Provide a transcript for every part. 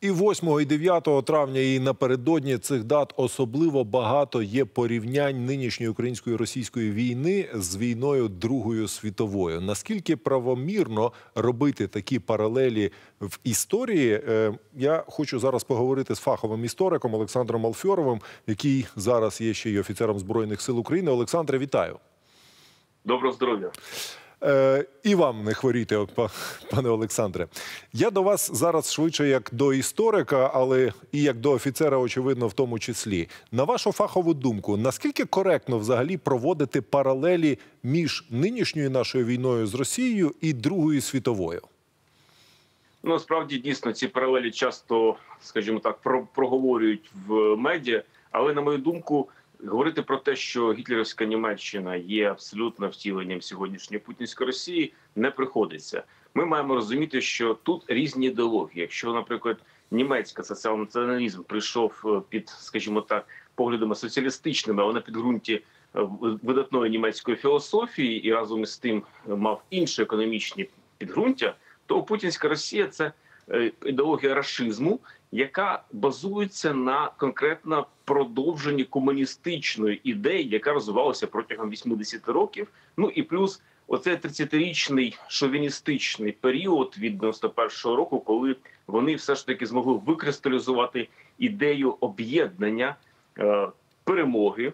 І 8 і 9 травня і напередодні цих дат особливо багато є порівнянь нинішньої української російської війни з війною Другою світовою. Наскільки правомірно робити такі паралелі в історії? Е, я хочу зараз поговорити з фаховим істориком Олександром Алфьоровим, який зараз є ще й офіцером збройних сил України. Олександре, вітаю. Доброго здоров'я. Е, І вам не хворійте, пане Олександре. Я до вас зараз швидше як до історика, але і як до офіцера, очевидно, в тому числі. На вашу фахову думку, наскільки коректно взагалі проводити паралелі між нинішньою нашою війною з Росією і Другою світовою? Ну справді дійсно ці паралелі часто, скажімо так, проговорюють в медіа, але на мою думку. Говорити про те, що гітлерівська Німеччина є абсолютно втіленням сьогоднішньої путінської Росії, не приходиться. Ми маємо розуміти, що тут різні ідеології. Якщо, наприклад, німецька соціал-націоналізм прийшов е, під, скажімо так, поглядами соціалістичними, але на підґрунті е, видатної німецької філософії, і разом із тим мав інші економічні підґрунтя, то путінська Росія це ідеологія рашизму, яка базується на конкретно продовженні комуністичної ідеї, яка розвивалася протягом 80 років. Ну і плюс оцей 30-річний шовіністичний період від 91-го року, коли вони все ж таки змогли викристалізувати ідею об'єднання е, перемоги,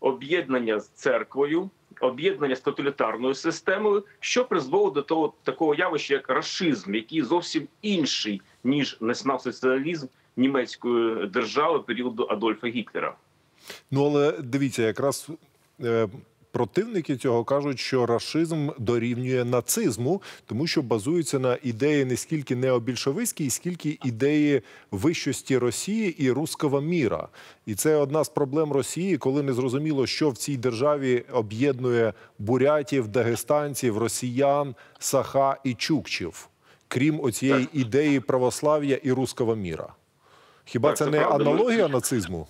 об'єднання з церквою. Об'єднання з тоталітарною системою, що призвело до того такого явища, як рашизм, який зовсім інший ніж націонал-соціалізм німецької держави періоду Адольфа Гітлера. Ну але дивіться, якраз. Е... Противники цього кажуть, що рашизм дорівнює нацизму, тому що базується на ідеї не скільки необільшовицькій, скільки ідеї вищості Росії і руского міра. І це одна з проблем Росії, коли не зрозуміло, що в цій державі об'єднує бурятів, дагестанців, росіян, саха і чукчів крім оцієї ідеї православ'я і руского міра. Хіба це, не аналогія нацизму?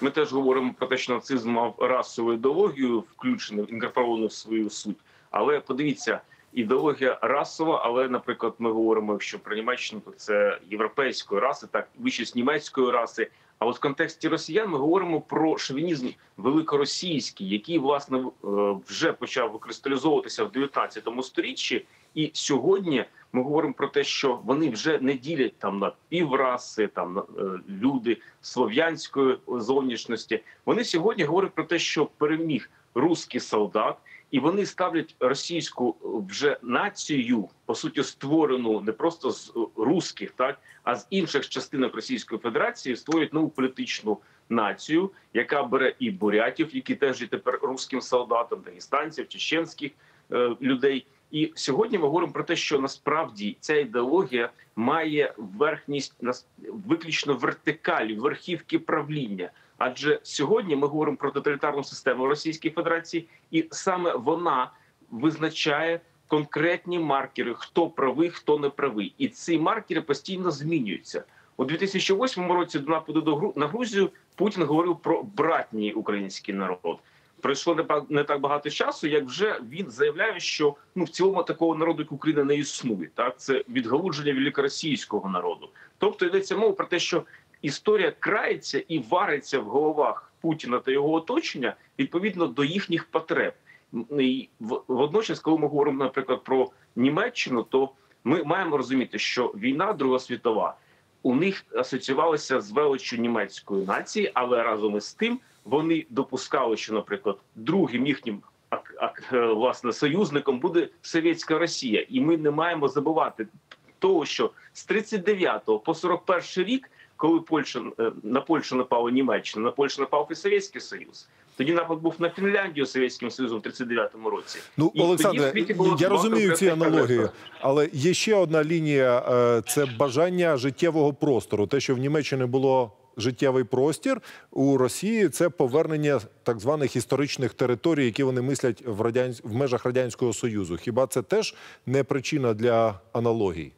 Ми теж говоримо про те, що нацизм мав расову ідеологію, включену інкорпоровану в свою суть. Але подивіться, ідеологія расова. Але, наприклад, ми говоримо, якщо про Німеччину, то це європейської раси, так вищість німецької раси. А от в контексті росіян ми говоримо про шовінізм великоросійський, який власне е, вже почав викристалізовуватися в 19 сторіччі, і сьогодні ми говоримо про те, що вони вже не ділять там на півраси, там на е, люди слов'янської зовнішності. Вони сьогодні говорять про те, що переміг русський солдат, і вони ставлять російську вже націю по суті створену не просто з русських, так а з інших частинок Російської Федерації створюють нову політичну націю, яка бере і бурятів, які теж є тепер русським солдатом, дагестанців, чеченських е, людей. І сьогодні ми говоримо про те, що насправді ця ідеологія має верхність виключно вертикалі, верхівки правління. Адже сьогодні ми говоримо про тоталітарну систему Російської Федерації, і саме вона визначає конкретні маркери, хто правий, хто не правий, і ці маркери постійно змінюються у 2008 році. До нападу на Грузію Путін говорив про братній український народ пройшло не так багато часу, як вже він заявляє, що ну в цілому такого народу, як Україна, не існує. Так це відгалудження великоросійського народу. Тобто йдеться мова про те, що історія крається і вариться в головах Путіна та його оточення відповідно до їхніх потреб. І водночас, коли ми говоримо, наприклад, про Німеччину, то ми маємо розуміти, що війна Друга світова у них асоціювалася з величчю німецької нації, але разом із тим вони допускали, що, наприклад, другим їхнім е, власне союзником буде Совєтська Росія, і ми не маємо забувати того, що з 39 по 41 рік, коли Польща е, на Польщу напала Німеччина, на Польщу напав і Совєтський Союз. Тоді напад був на Фінляндію Совєтським Союзом в 39-му році. Ну і Олександре, я розумію ці аналогії, але є ще одна лінія: е, це бажання життєвого простору. Те, що в Німеччині було життєвий простір у Росії це повернення так званих історичних територій, які вони мислять в радян... в межах радянського союзу. Хіба це теж не причина для аналогій?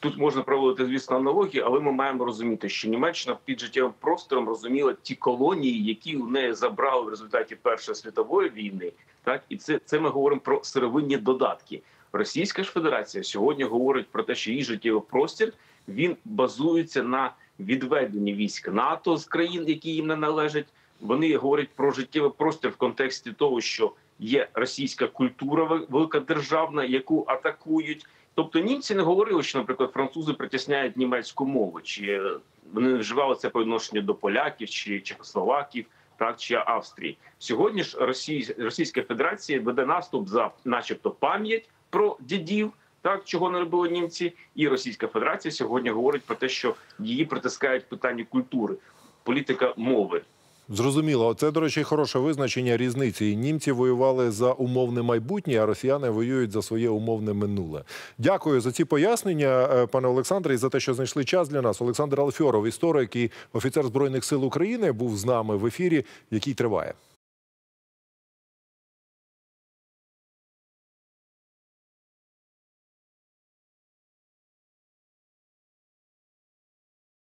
Тут можна проводити звісно аналогії, але ми маємо розуміти, що Німеччина під життєвим простором розуміла ті колонії, які у неї забрали в результаті Першої світової війни. Так і це це ми говоримо про сировинні додатки. Російська ж Федерація сьогодні говорить про те, що її життєвий простір він базується на відведенні військ НАТО з країн, які їм не належать. Вони говорять про життєвий простір в контексті того, що є російська культура вел- великодержавна, яку атакують. Тобто німці не говорили, що, наприклад, французи притісняють німецьку мову, чи е, вони не вживали це по відношенню до поляків чи чехословаків, так чи Австрії. Сьогодні ж Росій, Російська Федерація веде наступ за, начебто, пам'ять про дідів. Так, чого не робили німці, і Російська Федерація сьогодні говорить про те, що її притискають питання культури, політика мови. Зрозуміло, це, до речі, хороше визначення різниці. Німці воювали за умовне майбутнє, а росіяни воюють за своє умовне минуле. Дякую за ці пояснення, е, пане Олександре, і за те, що знайшли час для нас. Олександр Алфьоров, історик і офіцер збройних сил України, був з нами в ефірі, який триває.